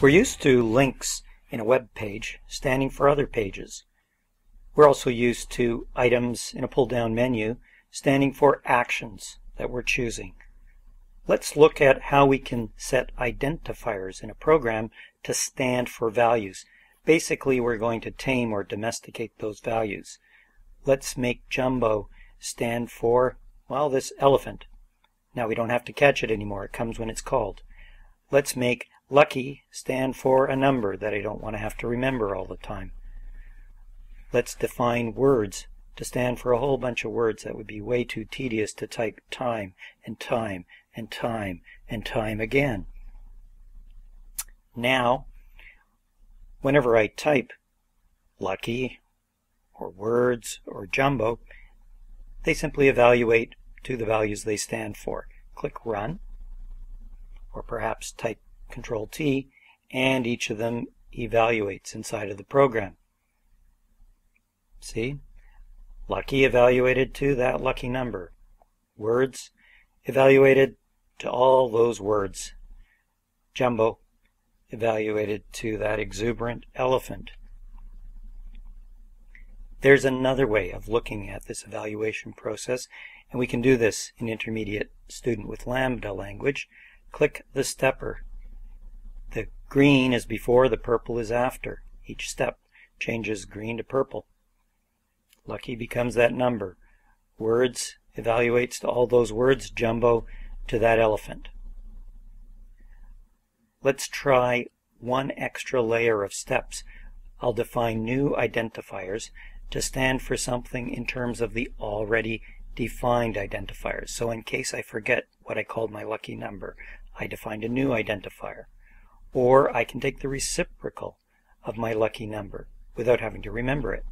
We're used to links in a web page standing for other pages. We're also used to items in a pull-down menu standing for actions that we're choosing. Let's look at how we can set identifiers in a program to stand for values. Basically, we're going to tame or domesticate those values. Let's make Jumbo stand for, well, this elephant. Now we don't have to catch it anymore. It comes when it's called. Let's make Lucky stand for a number that I don't want to have to remember all the time. Let's define words to stand for a whole bunch of words that would be way too tedious to type time and time and time and time again. Now, whenever I type lucky or words or jumbo, they simply evaluate to the values they stand for. Click run, or perhaps type Control T, and each of them evaluates inside of the program. See? Lucky evaluated to that lucky number. Words evaluated to all those words. Jumbo evaluated to that exuberant elephant. There's another way of looking at this evaluation process, and we can do this in intermediate student with Lambda language. Click the stepper the green is before, the purple is after. Each step changes green to purple. Lucky becomes that number. Words evaluates to all those words, jumbo to that elephant. Let's try one extra layer of steps. I'll define new identifiers to stand for something in terms of the already defined identifiers. So in case I forget what I called my lucky number, I defined a new identifier. Or I can take the reciprocal of my lucky number without having to remember it.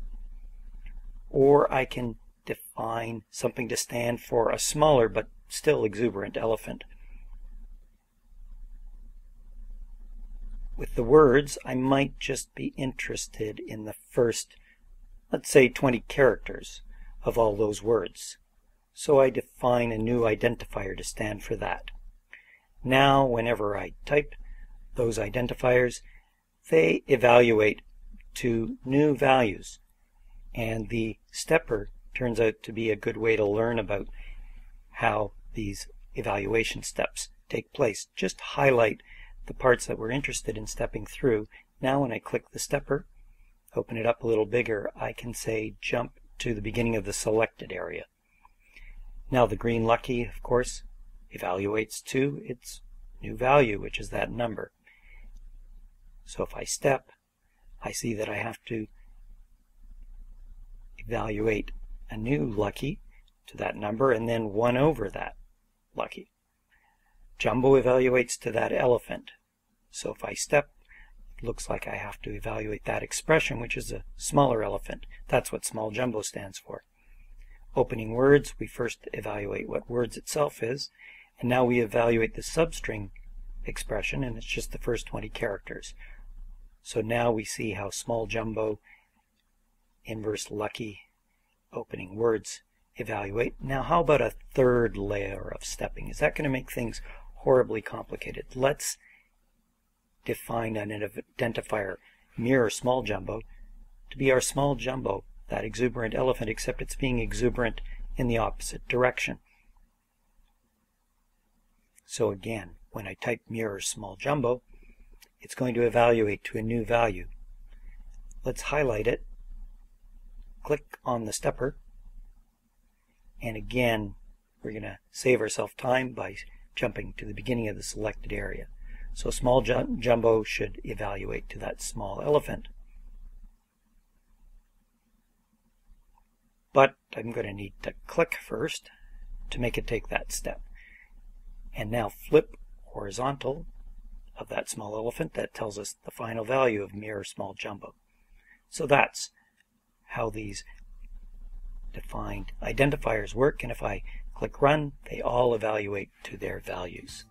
Or I can define something to stand for a smaller but still exuberant elephant. With the words, I might just be interested in the first, let's say 20 characters of all those words. So I define a new identifier to stand for that. Now, whenever I type those identifiers, they evaluate to new values. And the stepper turns out to be a good way to learn about how these evaluation steps take place. Just highlight the parts that we're interested in stepping through. Now when I click the stepper, open it up a little bigger, I can say jump to the beginning of the selected area. Now the green lucky, of course, evaluates to its new value, which is that number. So if I step, I see that I have to evaluate a new lucky to that number and then 1 over that lucky. Jumbo evaluates to that elephant. So if I step, it looks like I have to evaluate that expression, which is a smaller elephant. That's what small jumbo stands for. Opening words, we first evaluate what words itself is, and now we evaluate the substring expression, and it's just the first 20 characters. So now we see how small jumbo, inverse lucky, opening words evaluate. Now how about a third layer of stepping? Is that going to make things horribly complicated? Let's define an identifier mirror small jumbo to be our small jumbo, that exuberant elephant, except it's being exuberant in the opposite direction. So again, when I type mirror small jumbo, it's going to evaluate to a new value. Let's highlight it, click on the stepper, and again, we're going to save ourselves time by jumping to the beginning of the selected area. So small jumbo should evaluate to that small elephant. But I'm going to need to click first to make it take that step. And now flip horizontal of that small elephant, that tells us the final value of mirror small jumbo. So that's how these defined identifiers work, and if I click run, they all evaluate to their values.